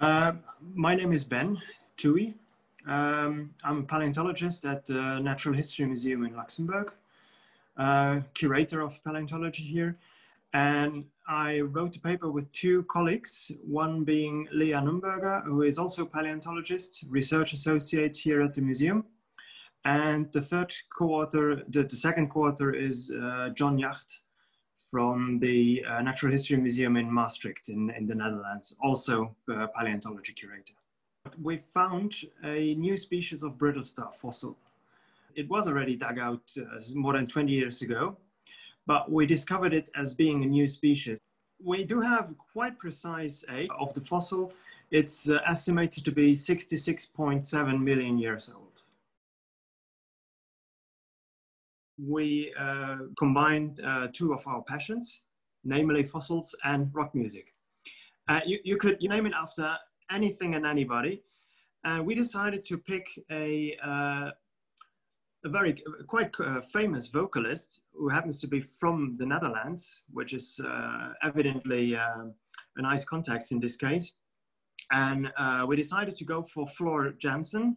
Uh, my name is Ben Thuy. Um, I'm a paleontologist at the Natural History Museum in Luxembourg, uh, curator of paleontology here. And I wrote a paper with two colleagues, one being Leah Numberger, who is also a paleontologist, research associate here at the museum. And the third co-author, the, the, second co-author is uh, John Jagt from the uh, Natural History Museum in Maastricht in, in the Netherlands, also a paleontology curator. We found a new species of brittle star fossil. It was already dug out uh, more than 20 years ago, but we discovered it as being a new species. We do have quite precise age of the fossil. It's uh, estimated to be 66.7 million years old. We uh, combined uh, two of our passions, namely fossils and rock music. Uh, you, you could you name it after anything and anybody. And we decided to pick a, uh, a very quite uh, famous vocalist who happens to be from the Netherlands, which is uh, evidently a nice context in this case. And we decided to go for Floor Jansen,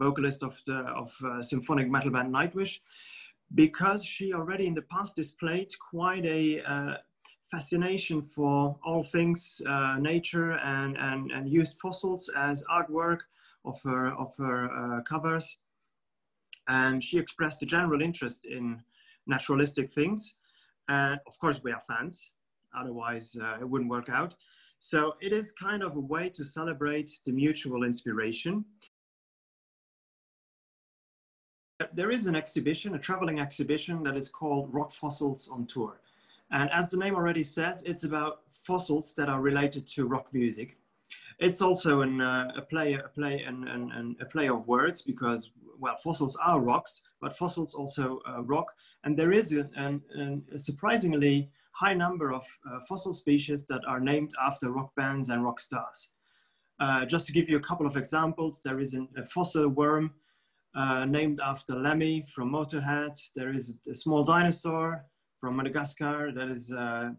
vocalist of the of symphonic metal band Nightwish, because she already in the past displayed quite a uh, fascination for all things uh, nature and, and, and used fossils as artwork of her, of her uh, covers. And she expressed a general interest in naturalistic things. And of course, we are fans, otherwise, uh, it wouldn't work out. So it is kind of a way to celebrate the mutual inspiration there is an exhibition, a traveling exhibition that is called Rock Fossils on Tour. And as the name already says, it's about fossils that are related to rock music. It's also an, uh, a play, a play, and, and, and, a play of words because, well, fossils are rocks, but fossils also uh, rock. And there is an, an, a surprisingly high number of uh, fossil species that are named after rock bands and rock stars. Uh, just to give you a couple of examples, there is an, a fossil worm uh, named after Lemmy from Motorhead. There is a small dinosaur from Madagascar that is uh,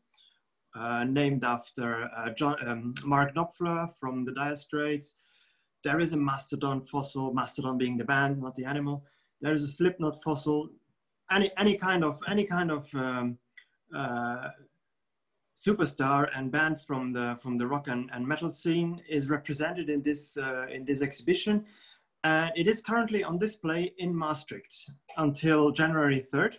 uh, named after uh, John, um, Mark Knopfler from the Dire Straits. There is a mastodon fossil, mastodon being the band, not the animal. There is a Slipknot fossil. Any any kind of any kind of um, uh, superstar and band from the from the rock and, and metal scene is represented in this uh, in this exhibition uh, it is currently on display in Maastricht until January 3rd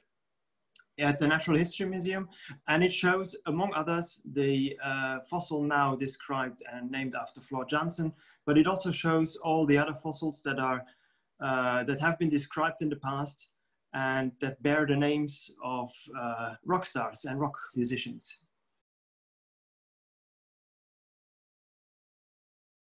at the Natural History Museum. And it shows, among others, the uh, fossil now described and named after Floor Jansen, but it also shows all the other fossils that, are, uh, that have been described in the past and that bear the names of uh, rock stars and rock musicians.